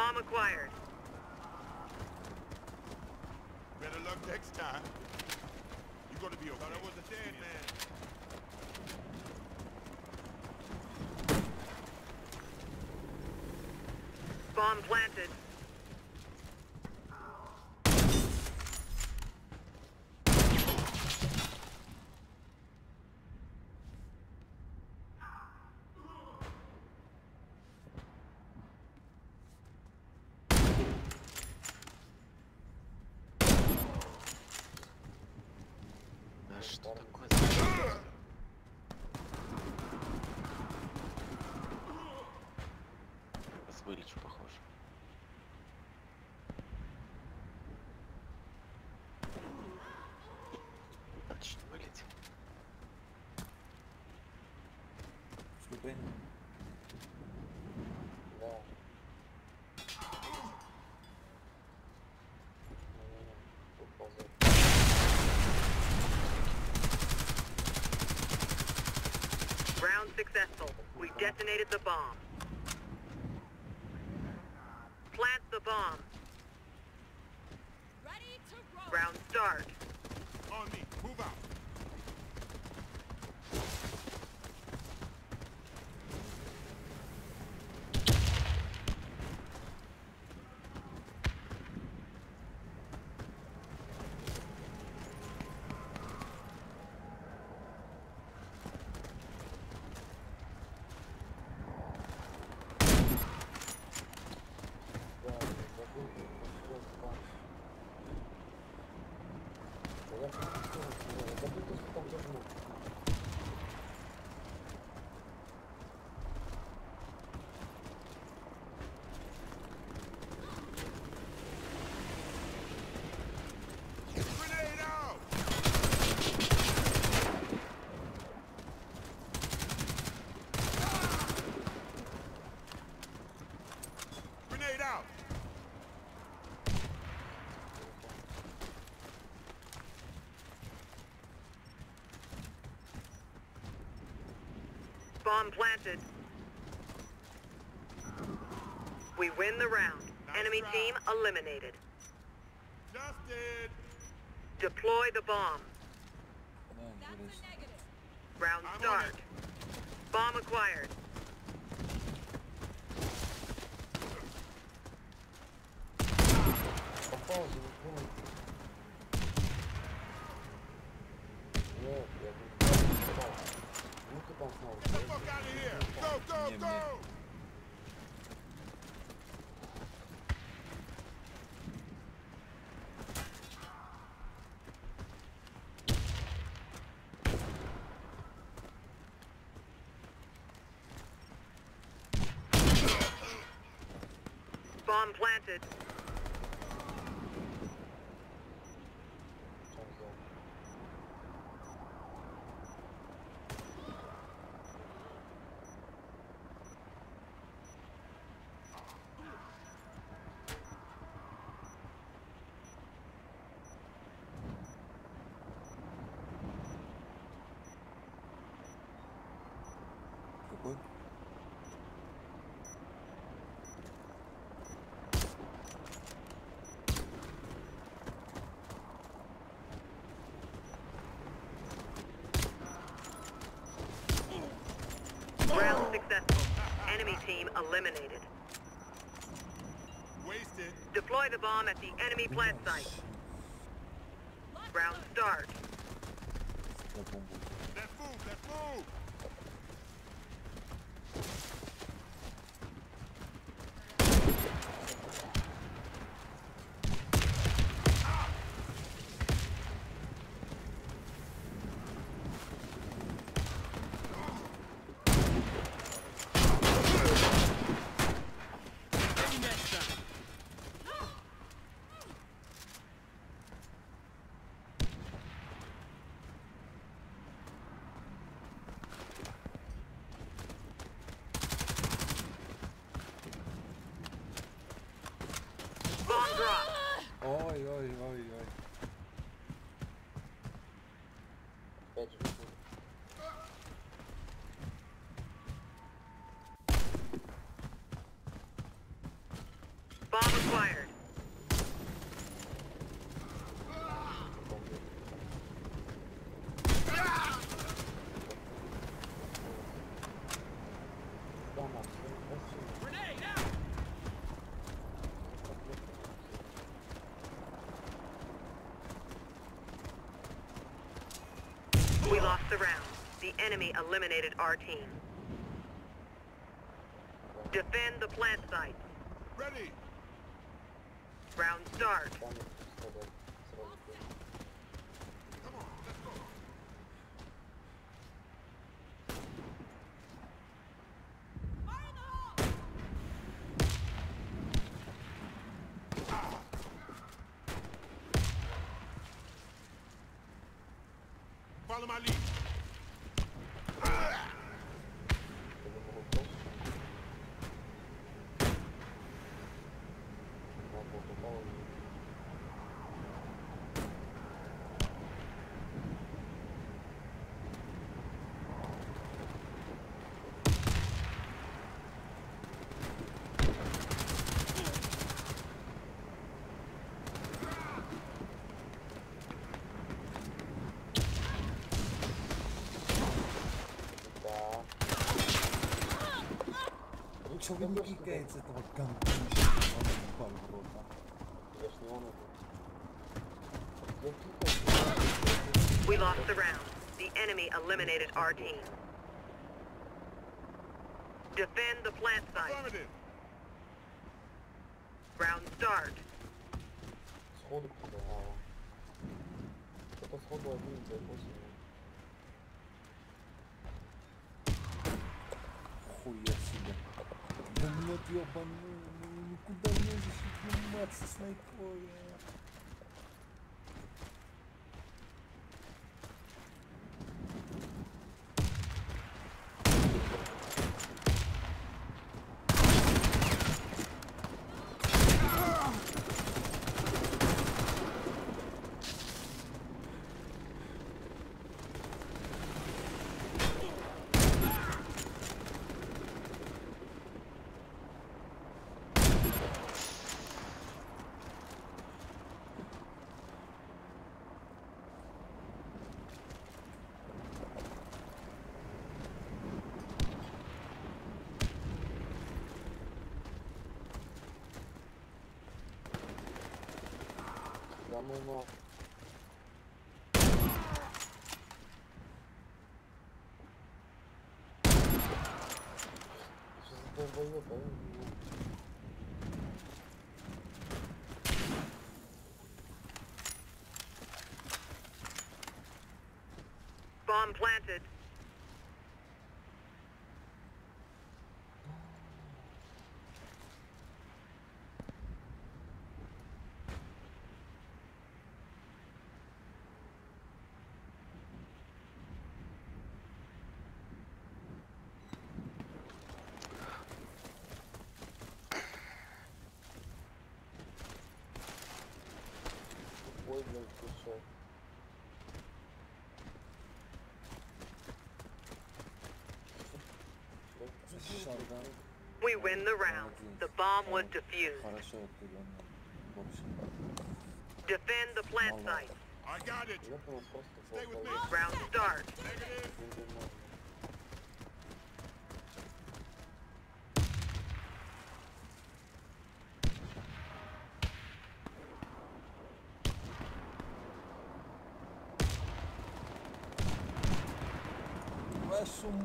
Bomb acquired. Better luck next time. You're gonna be okay. Thought I was a dead man. Bomb planted. Сейчас вылечу, похоже. Точно вылетел. Слепень. Да. Ползет. Round successful. We detonated the bomb. The bomb. Ready to roll. Round start. Bomb planted. We win the round. Nice Enemy try. team eliminated. Justin! Deploy the bomb. Round I'm start. Bomb acquired. Oh, Bomb planted. eliminated. Wasted. Deploy the bomb at the enemy plant site. Round start. That move, that move! Oy oy oy oy. the round. The enemy eliminated our team. Defend the plant site. Ready! Round start. Follow my lead. Чё вы не кикаете этого гандона? Он ебал в рот, а? Я ж не он это. Я кикаю. We lost the round. The enemy eliminated our team. Defend the plant site. Affirmative. Round start. Сходу кидал. Это сходу один, блядь, восемь. Хуя себе. Да нет, ёбану, ну никуда не мать со снайпой. move off. Unbelievable. Bomb planted. We win the round. The bomb was defused. Defend the plant site. I got it. Stay with me. Round start.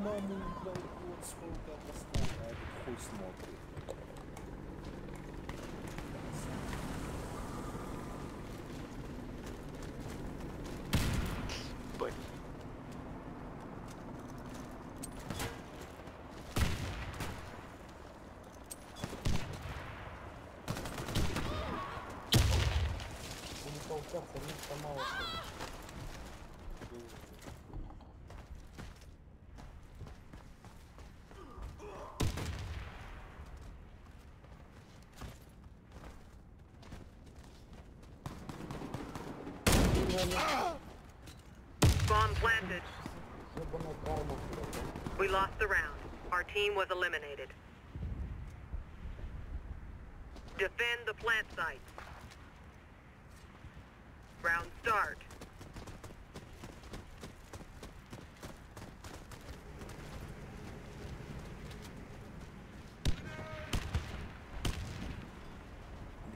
Negative блин. Вашу маму, блядь, вот сколько достал, а этот хуй смотрит. Bomb planted. Ебаная карма, блядь. а. We lost the round. Our team was eliminated. Defend the plant site. Round start.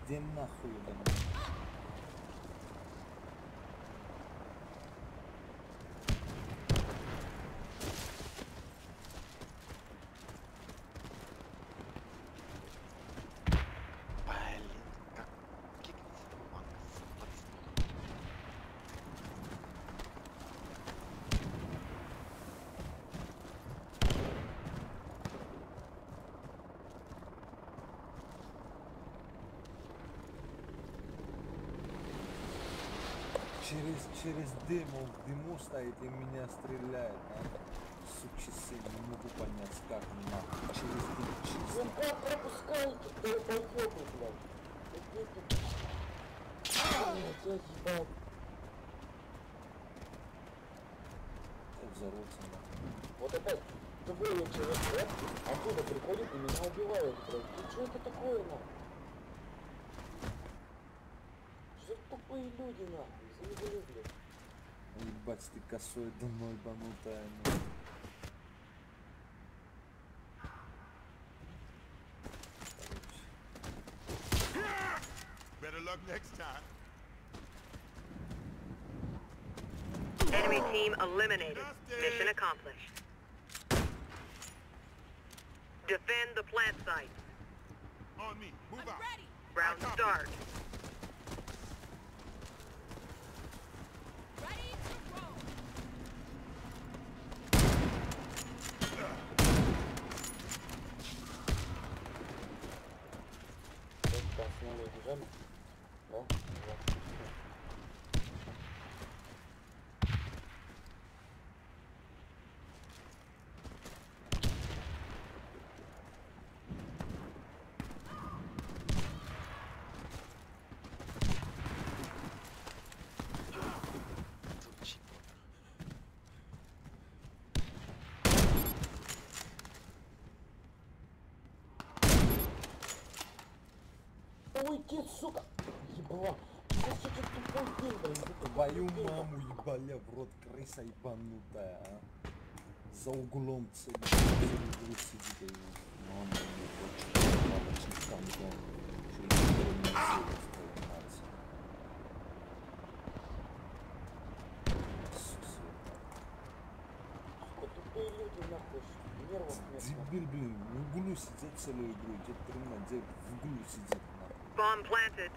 Где нахуй это? Через, через дым, он в дыму стоит и меня стреляет, а? Сучий сын, не могу понять, как нахуй. Через дым чисто. Ну как пропускаете, ты пойдёте, блядь. Я ебал. Как взорваться нахуй. Вот опять двое человек, блядь, оттуда приходит и меня убивают, блядь. Ну что это такое, нахуй? тупые люди, нахуй? Заебали, блядь. Ебать, ты косой давно ебанутая. ну. Better luck next time. Enemy team eliminated. Mission accomplished. Defend the plant site. On me. Move out. Round copy. start. Możemy. Кин, сука! Ебла! Твою маму ебаля в рот крыса ебанутая, а? За углом цели, за углом сидит Мама, не хочет, бабочный скандал. Через время все тупые люди, нахуй, нервов нет. Дебил, блин, в углу сидят целую игру, где-то где в углу сидят. Bomb planted.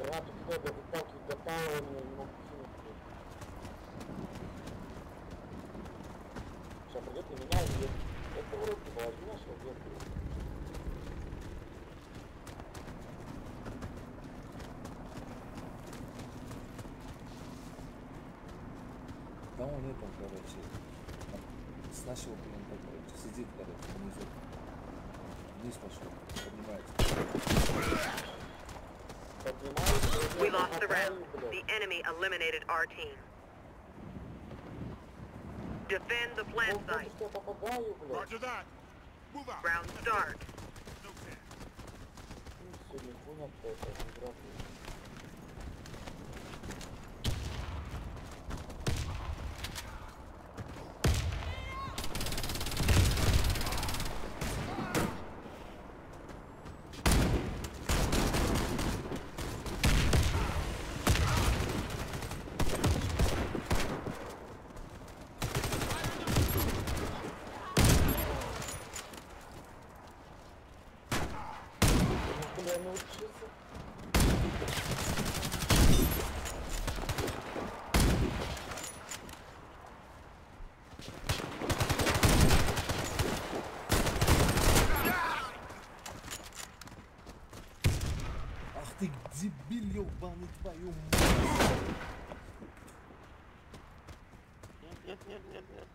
Rapid хода доставки до Пауэлла не могу Сейчас придет на меня и это в руки положу нашего вверх. Да он это, короче, с нашего клиента, короче, сидит, короче, внизу. Вниз пошел, поднимается. Поднимаюсь, We блядь, lost the round. попадаю, The блядь. enemy eliminated our team. Defend the plant Он хочет, site. что я попадаю, блядь. Roger that. Move out. Round start. Ты дебиль ебаный твою мать! Нет, нет, нет, нет, нет.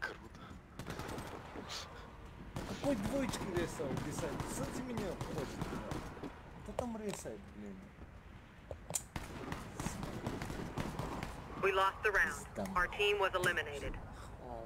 Круто. Какой двоечки ресал писать? Кстати, меня хочет, блядь. Кто там ресает, блин? We lost the round. Our team was eliminated. А,